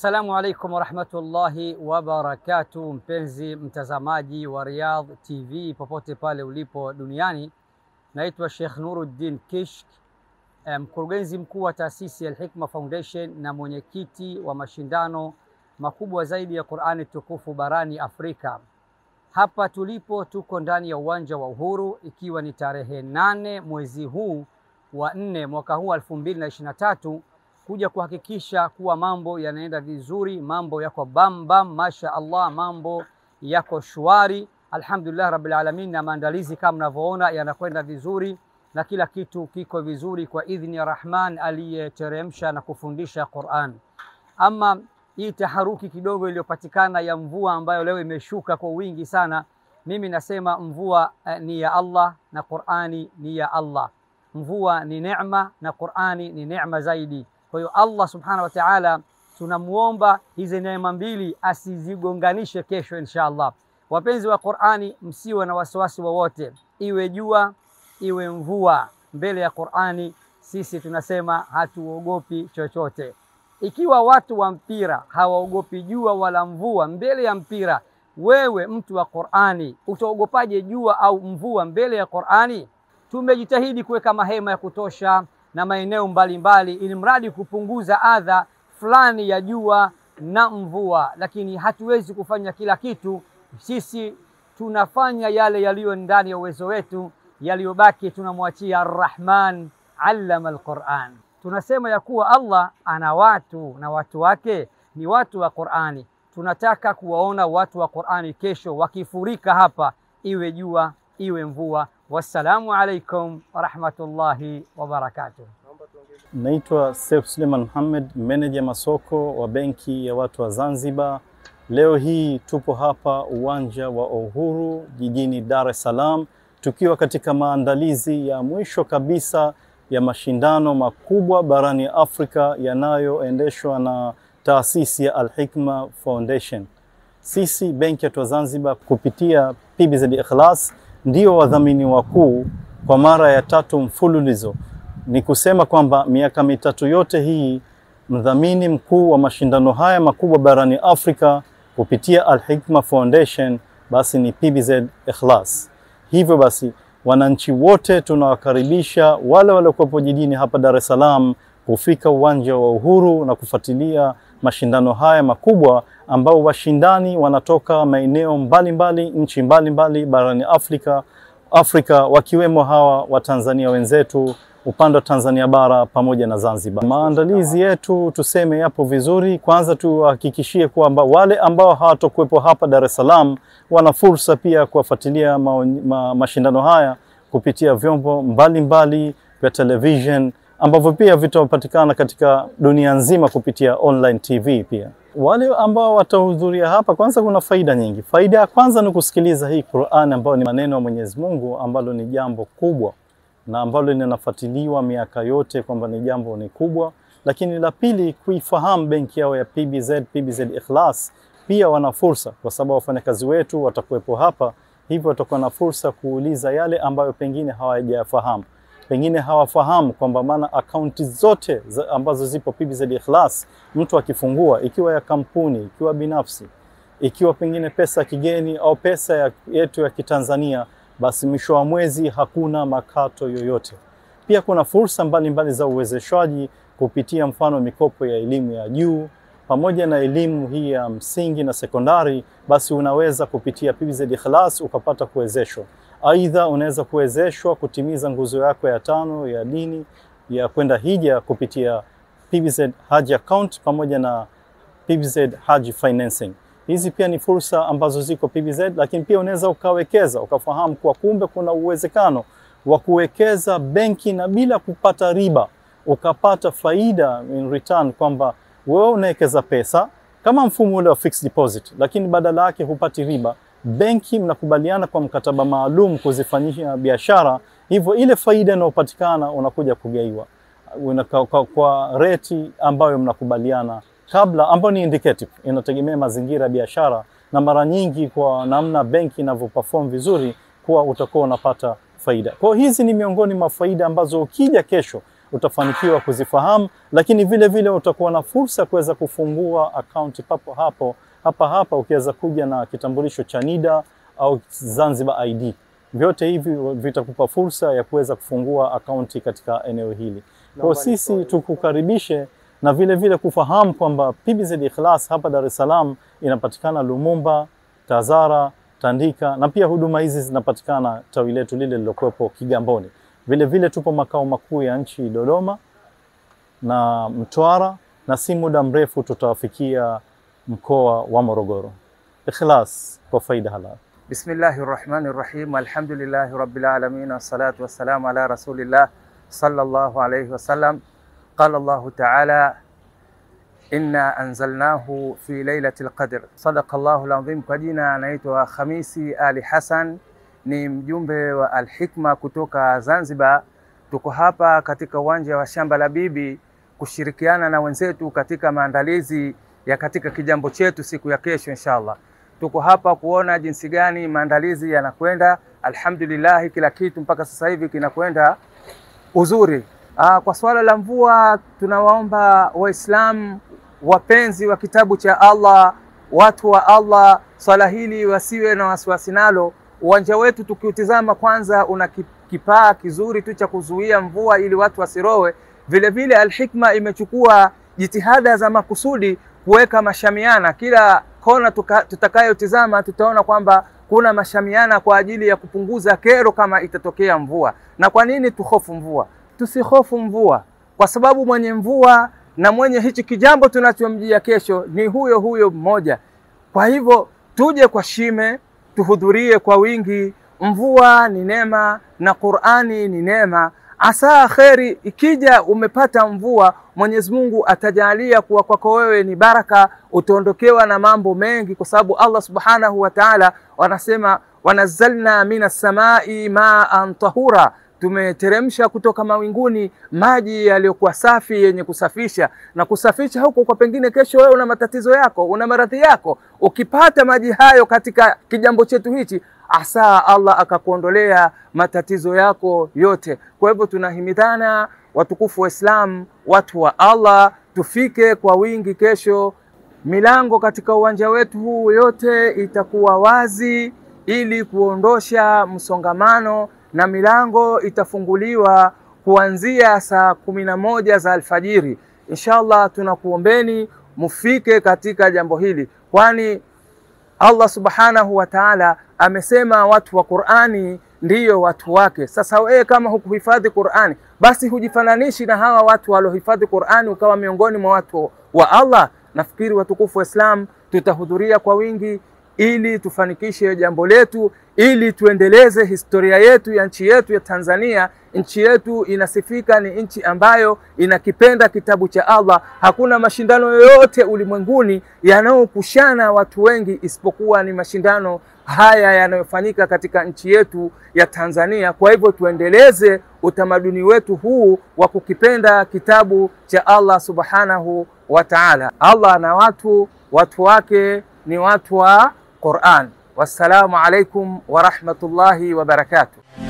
Assalamu alaikum warahmatullahi wabarakatuh, mpenzi mtazamaji wa Riyadh TV popote pale ulipo duniani, naitwa Sheikh Nuruddin Kishk, mkurugenzi mkuu wa taasisi ya Al-Hikma Foundation na mwenyekiti wa mashindano makubwa zaidi ya Qur'ani tukufu barani Afrika. Hapa tulipo tuko ndani ya uwanja wa Uhuru, ikiwa ni tarehe nane mwezi huu wa nne mwaka huu 2023 kuja kuhakikisha kuwa mambo yanaenda vizuri, mambo yako bambam, masha Allah, mambo yako shwari, alhamdulillah rabbil alamin, na maandalizi kama mnavyoona yanakwenda vizuri na kila kitu kiko vizuri kwa idhini ya Rahman aliyeteremsha na kufundisha Qur'an. Ama hii taharuki kidogo iliyopatikana ya mvua ambayo leo imeshuka kwa wingi sana, mimi nasema mvua eh, ni ya Allah na Qur'ani ni ya Allah. Mvua ni neema na Qur'ani ni neema zaidi. Kwa hiyo Allah subhanahu wa ta'ala tunamuomba hizi neema mbili asizigonganishe kesho insha Allah. Wapenzi wa Qur'ani, msiwe na wasiwasi wowote, iwe jua iwe mvua, mbele ya Qur'ani sisi tunasema hatuogopi chochote. Ikiwa watu wa mpira hawaogopi jua wala mvua mbele ya mpira, wewe mtu wa Qur'ani utaogopaje jua au mvua mbele ya Qur'ani? Tumejitahidi kuweka mahema ya kutosha na maeneo mbalimbali ili mradi kupunguza adha fulani ya jua na mvua, lakini hatuwezi kufanya kila kitu. Sisi tunafanya yale yaliyo ndani ya uwezo wetu, yaliyobaki tunamwachia Arrahman allama alquran. Tunasema ya kuwa Allah ana watu na watu wake ni watu wa Qurani. Tunataka kuwaona watu wa Qurani kesho wakifurika hapa, iwe jua iwe mvua. Wassalamu alaikum warahmatullahi wabarakatuh. Naitwa Seif Suleiman Muhammad, meneja masoko wa benki ya watu wa Zanzibar. Leo hii tupo hapa uwanja wa Uhuru jijini Dar es Salaam, tukiwa katika maandalizi ya mwisho kabisa ya mashindano makubwa barani Afrika yanayoendeshwa na taasisi ya Al-Hikma Foundation. Sisi benki ya watu wa Zanzibar kupitia PBZ Ikhlas ndio wadhamini wakuu kwa mara ya tatu mfululizo. Ni kusema kwamba miaka mitatu yote hii mdhamini mkuu wa mashindano haya makubwa barani Afrika kupitia Al-Hikma Foundation basi ni PBZ Ikhlas. Hivyo basi wananchi wote tunawakaribisha wale waliokuwepo jijini hapa Dar es Salaam kufika uwanja wa Uhuru na kufuatilia mashindano haya makubwa ambao washindani wanatoka maeneo mbalimbali, nchi mbalimbali barani Afrika, Afrika wakiwemo hawa Watanzania wenzetu upande wa Tanzania bara pamoja na Zanzibar. Maandalizi yetu tuseme yapo vizuri. Kwanza tuhakikishie kwamba wale ambao hawatokuwepo hapa Dar es Salaam wana fursa pia kuwafuatilia ma, ma, mashindano haya kupitia vyombo mbalimbali vya television ambavyo pia vitapatikana katika dunia nzima kupitia online TV pia. Wale ambao watahudhuria hapa, kwanza kuna faida nyingi. Faida ya kwanza ni kusikiliza hii Qur'an ambayo ni maneno ya Mwenyezi Mungu ambalo ni jambo kubwa na ambalo linafuatiliwa miaka yote kwamba ni jambo ni kubwa. Lakini la pili, kuifahamu benki yao ya PBZ, PBZ Ikhlas, pia wana fursa kwa sababu wafanyakazi wetu watakuwepo hapa, hivyo watakuwa na fursa kuuliza yale ambayo pengine hawajafahamu, pengine hawafahamu kwamba maana akaunti zote za ambazo zipo PBZ Ikhlas, mtu akifungua, ikiwa ya kampuni, ikiwa binafsi, ikiwa pengine pesa ya kigeni au pesa ya, yetu ya Kitanzania basi mwisho wa mwezi hakuna makato yoyote. Pia kuna fursa mbalimbali za uwezeshwaji kupitia mfano mikopo ya elimu ya juu pamoja na elimu hii ya msingi na sekondari, basi unaweza kupitia PBZ Ikhlas ukapata kuwezeshwa. Aidha, unaweza kuwezeshwa kutimiza nguzo yako ya tano ya dini ya kwenda hija kupitia PBZ Haji account pamoja na PBZ Haji financing. Hizi pia ni fursa ambazo ziko PBZ, lakini pia unaweza ukawekeza ukafahamu kwa kumbe kuna uwezekano wa kuwekeza benki na bila kupata riba ukapata faida in return, kwamba wewe unawekeza pesa kama mfumo ule wa fixed deposit, lakini badala yake hupati riba. Benki mnakubaliana kwa mkataba maalum kuzifanyia biashara, hivyo ile faida inayopatikana unakuja kugaiwa kwa, kwa, kwa reti ambayo mnakubaliana kabla ambayo ni indicative, inategemea mazingira ya biashara na mara nyingi kwa namna benki inavyoperform vizuri, kuwa utakuwa unapata faida. Kwa hizi ni miongoni mwa faida ambazo ukija kesho utafanikiwa kuzifahamu, lakini vile vile utakuwa na fursa ya kuweza kufungua akaunti papo hapo hapa hapa, ukiweza kuja na kitambulisho cha NIDA au Zanzibar ID. Vyote hivi vitakupa fursa ya kuweza kufungua akaunti katika eneo hili. Kwa sisi tukukaribishe na vile vile kufahamu kwamba PBZ Ikhlas hapa Dar es Salaam inapatikana Lumumba, Tazara, Tandika na pia huduma hizi zinapatikana tawi letu lile lilokuwepo Kigamboni. Vile vile tupo makao makuu ya nchi Dodoma na Mtwara, na si muda mrefu tutawafikia mkoa wa Morogoro. Ikhlas kwa faida halal. Bismillahi rahmani rahim, alhamdulillahi rabbil alamin, wassalatu wassalamu ala rasulillah sallallahu alayhi wasallam. Qala Allahu taala inna anzalnahu fi lailati lqadr, sadaqa Allahu alazim. Kwa jina anaitwa Khamisi Ali Hassan, ni mjumbe wa Alhikma kutoka Zanzibar. Tuko hapa katika uwanja wa shamba la bibi kushirikiana na wenzetu katika maandalizi ya katika kijambo chetu siku ya kesho inshallah. Tuko hapa kuona jinsi gani maandalizi yanakwenda. Alhamdulillah, kila kitu mpaka sasa hivi kinakwenda uzuri. Aa, kwa swala la mvua tunawaomba Waislamu wapenzi wa kitabu cha Allah, watu wa Allah, swala hili wasiwe na wasiwasi nalo. Uwanja wetu tukiutizama, kwanza una kipaa kizuri tu cha kuzuia mvua ili watu wasirowe. Vilevile vile Alhikma imechukua jitihada za makusudi kuweka mashamiana kila kona tutakayotizama, tutaona kwamba kuna mashamiana kwa ajili ya kupunguza kero kama itatokea mvua. Na kwa nini tuhofu mvua? Tusihofu mvua kwa sababu mwenye mvua na mwenye hichi kijambo tunachomjia kesho ni huyo huyo mmoja. Kwa hivyo tuje kwa shime, tuhudhurie kwa wingi. Mvua ni neema na Qur'ani ni neema. Asa kheri ikija, umepata mvua, Mwenyezi Mungu atajalia kuwa kwako wewe ni baraka, utaondokewa na mambo mengi, kwa sababu Allah Subhanahu wa Ta'ala wanasema wanazalna minas samai maan tahura, tumeteremsha kutoka mawinguni maji yaliyokuwa safi yenye kusafisha. Na kusafisha huko kwa pengine kesho wewe una matatizo yako, una maradhi yako, ukipata maji hayo katika kijambo chetu hichi asa Allah akakuondolea matatizo yako yote. Kwa hivyo tunahimidhana watukufu wa Islam, watu wa Allah, tufike kwa wingi kesho. Milango katika uwanja wetu huu yote itakuwa wazi ili kuondosha msongamano, na milango itafunguliwa kuanzia saa kumi na moja za alfajiri. Inshallah, tunakuombeni mufike katika jambo hili, kwani Allah subhanahu wa ta'ala amesema watu wa Qur'ani ndiyo watu wake. Sasa wewe kama hukuhifadhi Qur'ani, basi hujifananishi na hawa watu waliohifadhi Qur'ani ukawa miongoni mwa watu wa Allah. Nafikiri watukufu wa Islam tutahudhuria kwa wingi ili tufanikishe jambo letu, ili tuendeleze historia yetu ya nchi yetu ya Tanzania. Nchi yetu inasifika ni nchi ambayo inakipenda kitabu cha Allah. Hakuna mashindano yoyote ulimwenguni yanayokushana watu wengi isipokuwa ni mashindano haya yanayofanyika katika nchi yetu ya Tanzania. Kwa hivyo tuendeleze utamaduni wetu huu wa kukipenda kitabu cha Allah subhanahu wa ta'ala. Allah na watu watu wake ni watu wa Qur'an. Wassalamu alaikum wa rahmatullahi wa barakatuh.